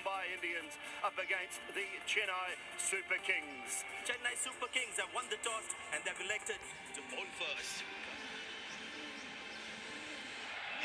Mumbai Indians up against the Chennai Super Kings. Chennai Super Kings have won the toss and they've elected to bowl first.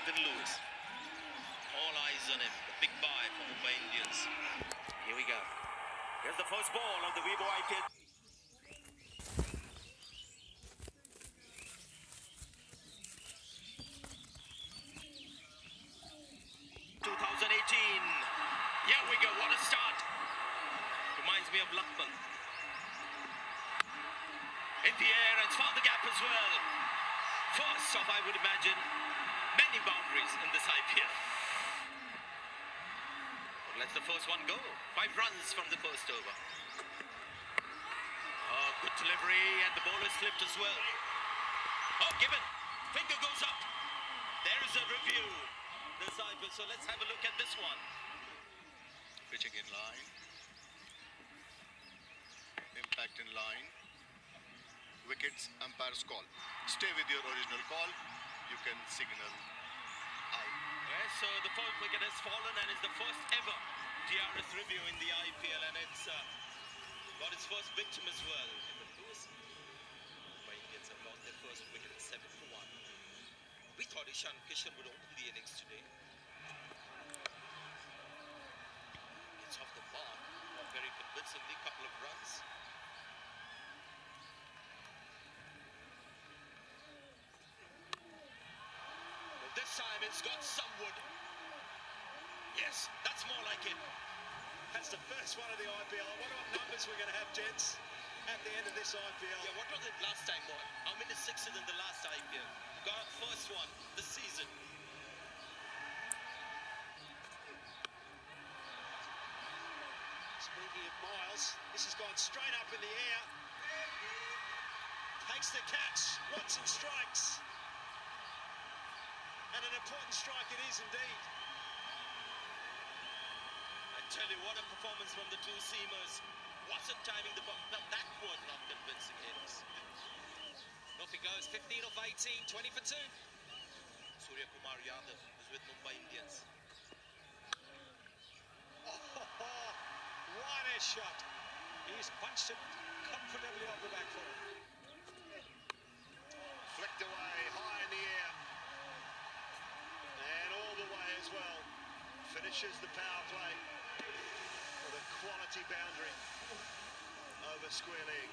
Evan Lewis. All eyes on him. The big buy for Mumbai Indians. Here we go. Here's the first ball of the Vivo IPL. 2018. Here we go. What a start. Luckman. In the air and found the gap as well. First off, I would imagine many boundaries in this IPL. But let's the first one go. Five runs from the first over. Oh, good delivery and the ball is slipped as well. Oh, given. Finger goes up. There is a review. This IPL. So let's have a look at this one. Pitching in line. Impact in line. Wickets, umpire's call. Stay with your original call. You can signal out. Yes, so the fourth wicket has fallen and is the first ever DRS review in the IPL and it's uh, got its first victim as well. In the Lewis, Mumbai Indians have lost their first wicket at 7 for 1. We thought Ishan Kishan would open the innings today. It's off the mark, not very convincingly, couple of runs. Well, this time it's got some wood. Yes, that's more like it. That's the first one of the IPL. What numbers we're going to have, gents, at the end of this IPL. Yeah, what was it last time, Mon? How many sixes in the last IPL? Got first one this season. Speaking of Miles, this has gone straight up in the air. Takes the catch. Watson strikes. And an important strike it is indeed. I tell you, what a performance from the two seamers. Wasn't timing the ball. Now that was not convincing hits. Off he goes, 15 off 18, 20 for 2. Surya Kumar Yadav is with Mumbai Indians. Oh, what a shot. He's punched it comfortably off the back foot. Flicked away, high in the air. And all the way as well. Finishes the power play with a quality boundary over square leg.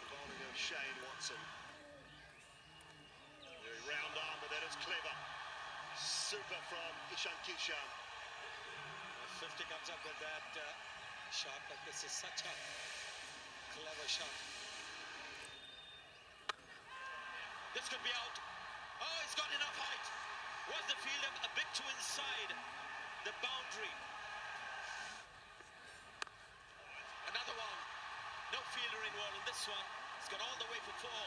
The bowling of Shane Watson. Very round arm, but that is clever. Super from Ishan Kishan. 50 comes up with that uh, shot, but this is such a clever shot. This could be out. Oh, he's got enough height. Was the fielder a bit too inside the boundary? Another one. No fielder involved in this one. He's got all the way for four.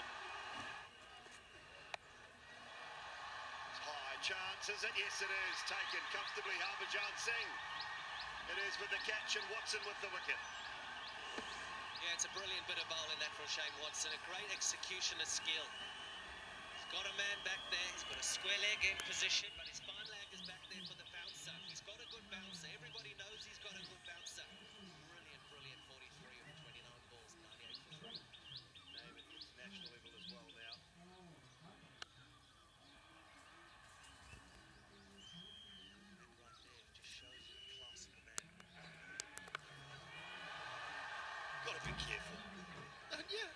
High chances, and yes it is. Taken comfortably, Harbhajan Singh. It is with the catch and Watson with the wicket. Yeah, it's a brilliant bit of bowling that from Shane Watson. A great execution of skill. Got a man back there. He's got a square leg in position, but his fine leg is back there for the bouncer. He's got a good bouncer. Everybody knows he's got a good bouncer. Brilliant, brilliant 43 of 29 balls, 98 for 3. Name at international level as well now. And right there just shows you the class of the man. Got to be careful. Don't you?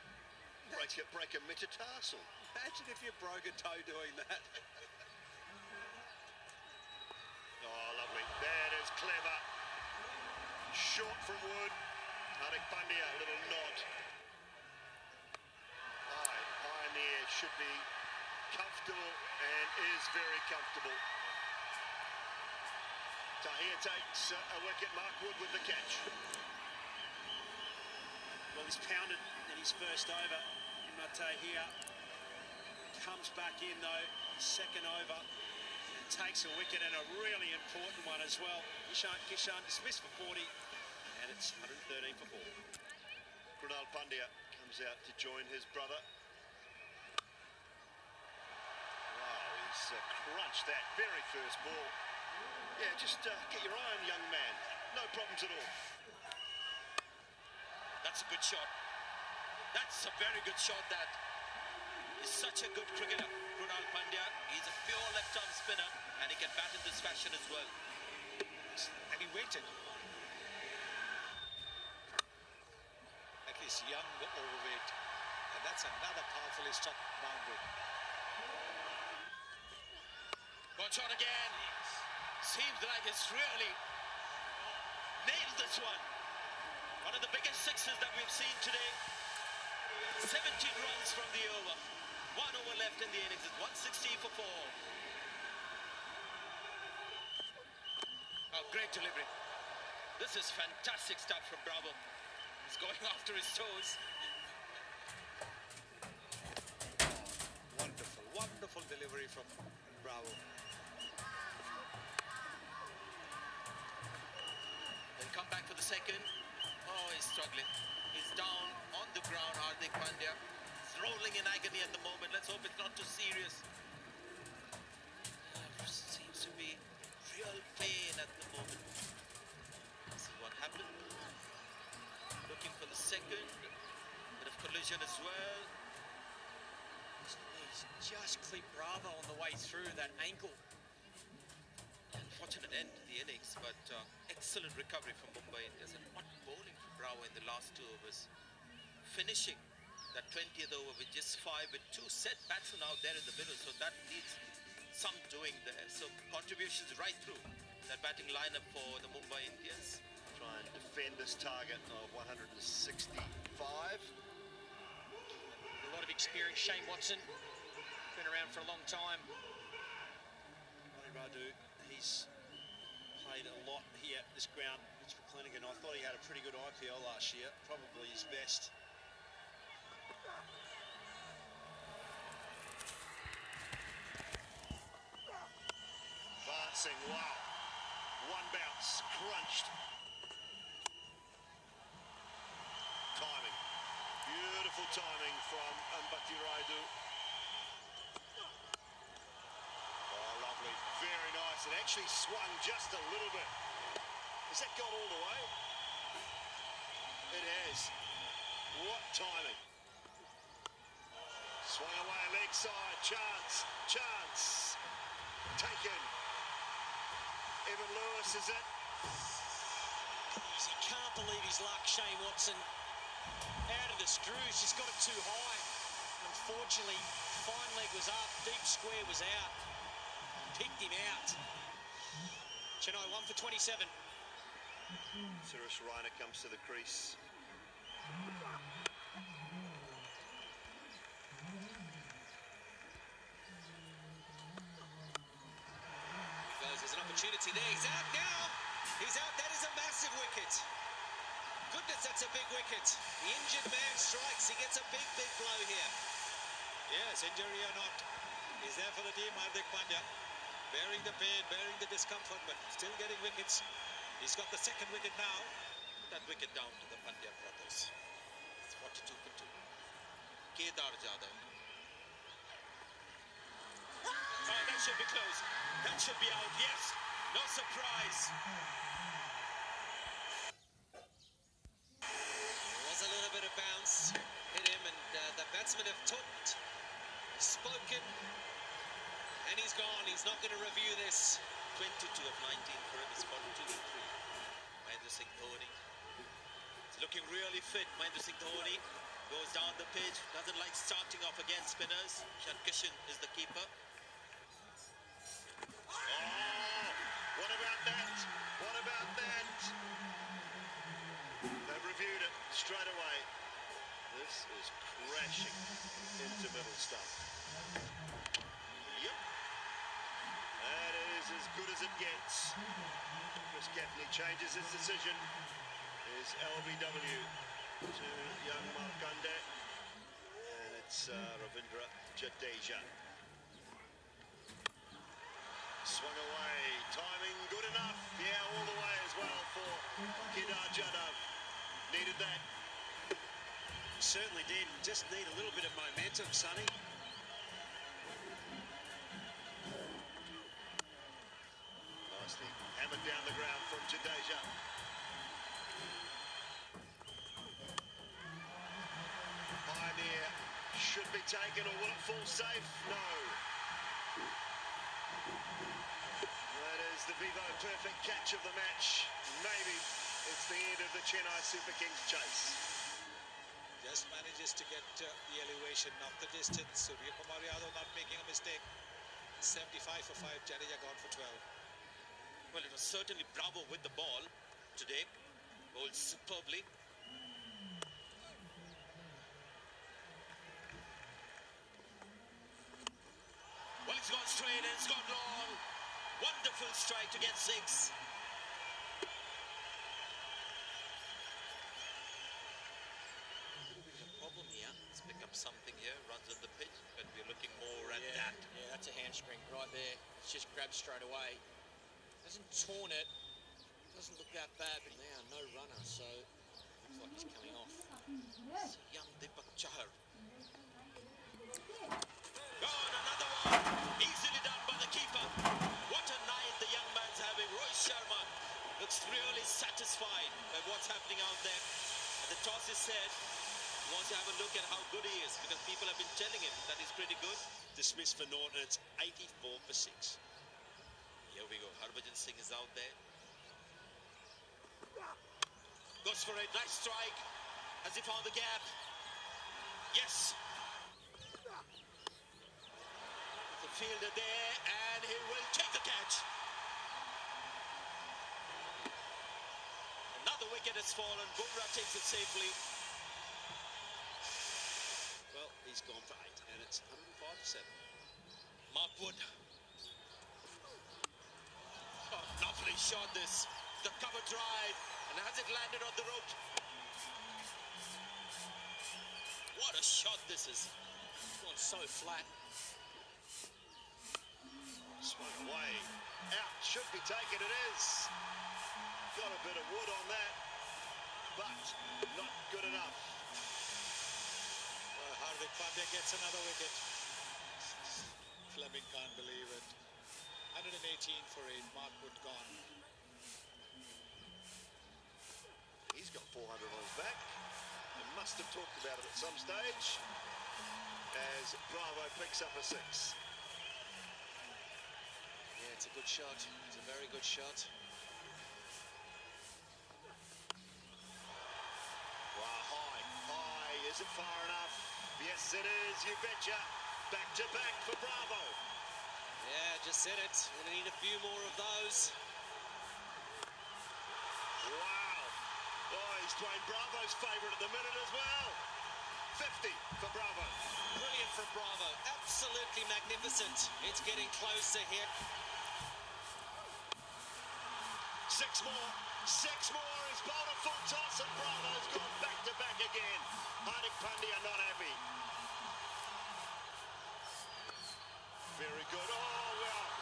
A, break a metatarsal. Imagine if you broke a toe doing that. Oh, lovely. That is clever. Short from wood. Hardik Pandya, a little nod. High, high in the air. Should be comfortable and is very comfortable. Tahir takes uh, a wicket. Mark Wood with the catch. Well, he's pounded in his first over. Mate here comes back in though, second over, and takes a wicket and a really important one as well. Ishan Kishan dismissed for 40, and it's 113 for 4. Krunal Pandya comes out to join his brother. Wow, he's uh, crunched that very first ball. Yeah, just uh, get your eye on young man. No problems at all. That's a good shot. That's a very good shot. That is such a good cricketer, Krunal Pandya. He's a pure left-arm spinner, and he can bat in this fashion as well. And he waited. Like this young overweight. And that's another powerfully struck boundary. One shot again. Seems like it's really nailed this one. One of the biggest sixes that we've seen today. 17 runs from the over. One over left in the innings. It's 160 for four. Oh, great delivery. This is fantastic stuff from Bravo. He's going after his toes. Wonderful, wonderful delivery from Bravo. Then come back for the second. Oh, he's struggling. He's down on the ground, Hardik Pandya. He's rolling in agony at the moment. Let's hope it's not too serious. Uh, seems to be real pain at the moment. This is what happened. Looking for the second. Bit of collision as well. He's just clipped Bravo on the way through that ankle. Unfortunate end to the innings, but uh, excellent recovery from Mumbai Indians. And what bowling from Bravo in the last two overs. Finishing that 20th over with just five, with two set batsmen out there in the middle. So that needs some doing there. So contributions right through that batting lineup for the Mumbai Indians. Try and defend this target of 165. A lot of experience. Shane Watson, been around for a long time. Ronnie Radu, he's played a lot here at this ground. Mitch McClenaghan, I thought he had a pretty good IPL last year, probably his best. Advancing, wow. One bounce, crunched. Timing. Beautiful timing from Ambati Rayudu. Oh, lovely. Very nice. It actually swung just a little bit. Has that gone all the way? It has. What timing. Swung away leg side. Chance. Chance. Taken. Evan Lewis is it. He can't believe his luck, Shane Watson. Out of the screws, he's got it too high. Unfortunately, fine leg was up, deep square was out. Picked him out. Chennai one for 27. Suresh Raina comes to the crease. Goes, there's an opportunity there. He's out now. He's out. That is a massive wicket. Goodness, that's a big wicket. The injured man strikes. He gets a big, big blow here. Yes, injury or not, he's there for the team, Hardik Pandya. Bearing the pain, bearing the discomfort, but still getting wickets. He's got the second wicket now. Put that wicket down to the Pandya brothers. It's 42 for 2. Kedar Jadhav. Oh, that should be close. That should be out. Yes. No surprise. There was a little bit of bounce, hit him, and uh, the batsmen have talked, spoken, and he's gone. He's not going to review this. 22 of 19 for him is 42 for 3. Mahendra Singh Dhoni. He's looking really fit. Mahendra Singh Dhoni goes down the pitch. Doesn't like starting off against spinners. Ishan Kishan is the keeper. Oh, what about that? What about that? They've reviewed it straight away. This is crashing into middle stump. Yep. That is as good as it gets. Chris Gaffney changes his decision. Is LBW to young Markande. And it's uh, Ravindra Jadeja. Swung away, timing good enough. Yeah, all the way as well for Kedar Jadhav. Needed that. Certainly did. Just need a little bit of momentum, Sonny. Nice ground from Jadeja. Pioneer should be taken, or will it fall safe? No. That is the Vivo perfect catch of the match. Maybe it's the end of the Chennai Super Kings chase. Just manages to get uh, the elevation, not the distance. Surya Kumar Yadav not making a mistake. 75 for 5, Jadeja gone for 12. Well, it was certainly Bravo with the ball today. Bowled superbly. Well, it's gone straight and it's gone long. Wonderful strike to get six. problem here. He's picked up something here, runs on the pitch, but we're looking more at Yeah, that. yeah, that's a hamstring right there. It's just grabbed straight away. Hasn't torn it. Doesn't look that bad, but now no runner, so looks like he's coming off. It's young Deepak Chahar. Gone, another one. Easily done by the keeper. What a night the young man's having. Rohit Sharma looks really satisfied by what's happening out there. And the toss is said. He wants to have a look at how good he is because people have been telling him that he's pretty good. Dismissed for Norton. It's 84 for 6. Here we Singh is out there. Goes for a nice strike. Has he found the gap? Yes. The fielder there, and he will take the catch. Another wicket has fallen. Bumrah takes it safely. Well, he's gone for 8, and it's 105 7. Mark Wood. Lovely shot this. The cover drive. And has it landed on the rope? What a shot this is. Gone so flat. Swung away. Out. Should be taken. It is. Got a bit of wood on that, but not good enough. Uh, Hardik Pandya gets another wicket. Fleming can't believe it. 118 for 8, Mark Wood gone. He's got 400 on his back. They must have talked about it at some stage. As Bravo picks up a six. Yeah, it's a good shot. It's a very good shot. Wow, high, high. Is it far enough? Yes, it is. You betcha. Back to back for Bravo. Just said it. Gonna need a few more of those. Wow. Oh, he's playing Bravo's favourite at the minute as well. 50 for Bravo. Brilliant from Bravo. Absolutely magnificent. It's getting closer here. Six more. Six more. He's bowled a full toss and Bravo's gone back to back again. Hardik Pandya not happy. Very good. Oh.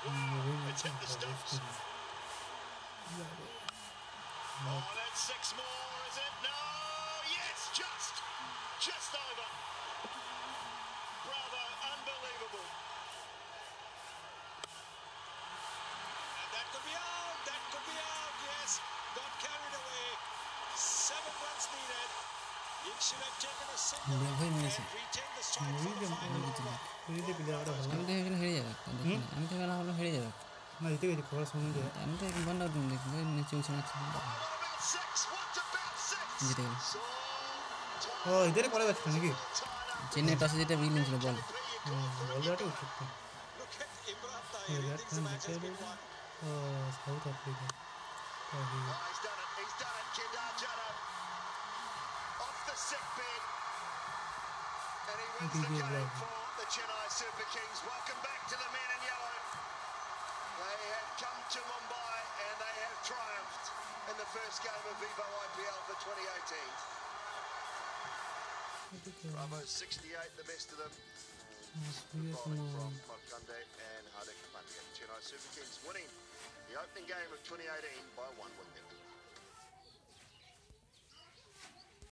It's hit the stumps. Oh, that's six more, is it? No! Yes, just! Just over! Bravo, unbelievable. And that could be out, that could be out, yes. Got carried away. Seven runs needed. It should have taken a single and retained the strike for the final over. 응? 안 되거나 하면 해야 돼. 나 이때 이제 걸어 서는데. 안 돼. 만나도 근데 근데 내 지금 지나 이제 되고. 어, 이대로 걸어 같이 가는 게. 제네 다시 이때 빌린 줄 볼. 어, 원래라도 좋다. 예, 약간 제대로 어, 사우디 아프리카. 어, I think he's right. the Chennai Super Kings. Welcome back to the men in yellow. They have come to Mumbai and they have triumphed in the first game of Vivo IPL for 2018. Bravo 68, the best of them. From Kotkunde and Hardik Pandya. Chennai Super Kings winning the opening game of 2018 by one wicket.